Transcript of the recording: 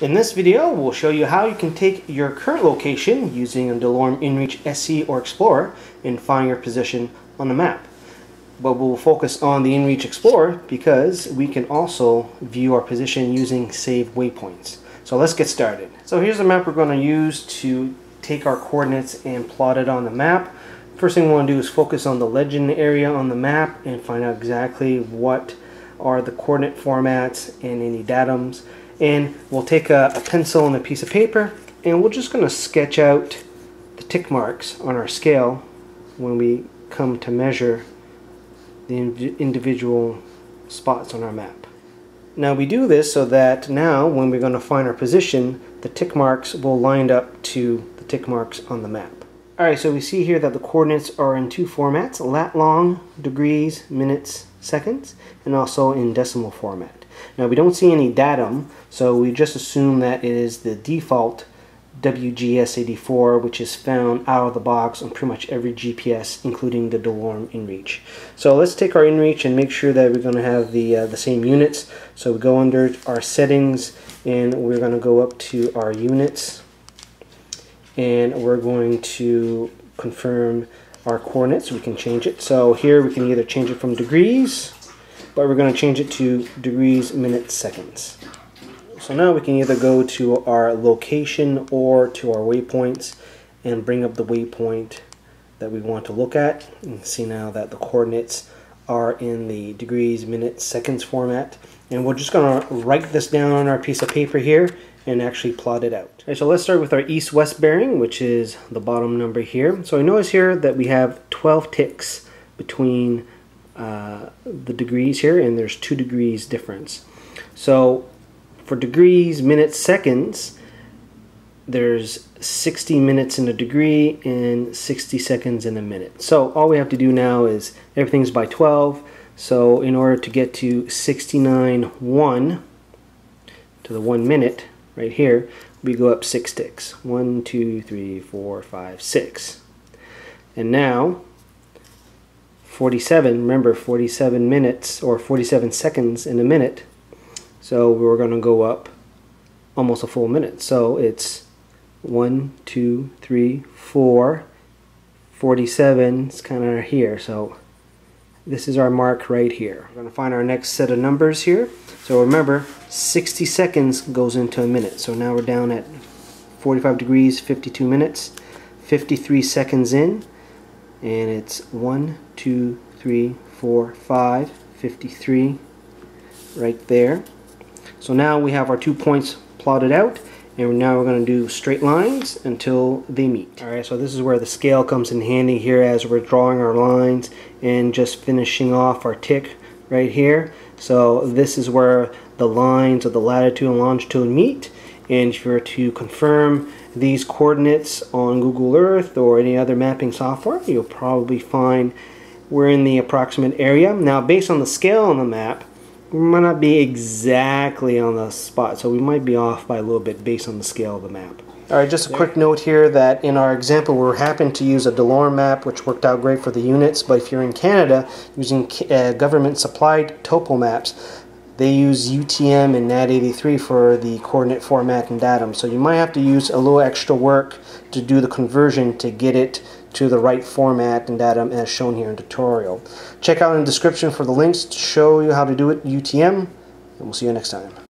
In this video, we'll show you how you can take your current location using a DeLorme InReach SE or Explorer and find your position on the map. But we'll focus on the InReach Explorer because we can also view our position using save waypoints. So let's get started. So here's the map we're going to use to take our coordinates and plot it on the map. First thing we want to do is focus on the legend area on the map and find out exactly what are the coordinate formats and any datums and we'll take a, a pencil and a piece of paper and we're just going to sketch out the tick marks on our scale when we come to measure the individual spots on our map. Now we do this so that now when we're going to find our position the tick marks will line up to the tick marks on the map. Alright so we see here that the coordinates are in two formats lat long, degrees, minutes, seconds and also in decimal format. Now we don't see any datum, so we just assume that it is the default WGS84, which is found out of the box on pretty much every GPS, including the DeLorme InReach. So let's take our InReach and make sure that we're going to have the, uh, the same units. So we go under our settings and we're going to go up to our units and we're going to confirm our coordinates. We can change it. So here we can either change it from degrees but we're going to change it to degrees, minutes, seconds. So now we can either go to our location or to our waypoints and bring up the waypoint that we want to look at and see now that the coordinates are in the degrees, minutes, seconds format. And we're just going to write this down on our piece of paper here and actually plot it out. So let's start with our east-west bearing, which is the bottom number here. So I notice here that we have 12 ticks between uh, the degrees here and there's two degrees difference. So for degrees, minutes, seconds, there's 60 minutes in a degree and 60 seconds in a minute. So all we have to do now is everything's by 12. So in order to get to 69.1 to the one minute right here, we go up six ticks. One, two, three, four, five, six. And now 47, remember 47 minutes or 47 seconds in a minute. So we're going to go up almost a full minute. So it's 1, 2, 3, 4, 47 is kind of here. So this is our mark right here. We're going to find our next set of numbers here. So remember, 60 seconds goes into a minute. So now we're down at 45 degrees, 52 minutes, 53 seconds in and it's 1, 2, 3, 4, 5, 53 right there. So now we have our two points plotted out and now we're going to do straight lines until they meet. Alright, so this is where the scale comes in handy here as we're drawing our lines and just finishing off our tick right here. So this is where the lines of the latitude and longitude meet and if you were to confirm these coordinates on Google Earth or any other mapping software, you'll probably find we're in the approximate area. Now, based on the scale on the map, we might not be exactly on the spot, so we might be off by a little bit based on the scale of the map. Alright, just a quick note here that in our example we happened to use a DeLorme map which worked out great for the units, but if you're in Canada using uh, government supplied topo maps, they use UTM and NAD83 for the coordinate format and datum. So you might have to use a little extra work to do the conversion to get it to the right format and datum as shown here in tutorial. Check out in the description for the links to show you how to do it UTM, and we'll see you next time.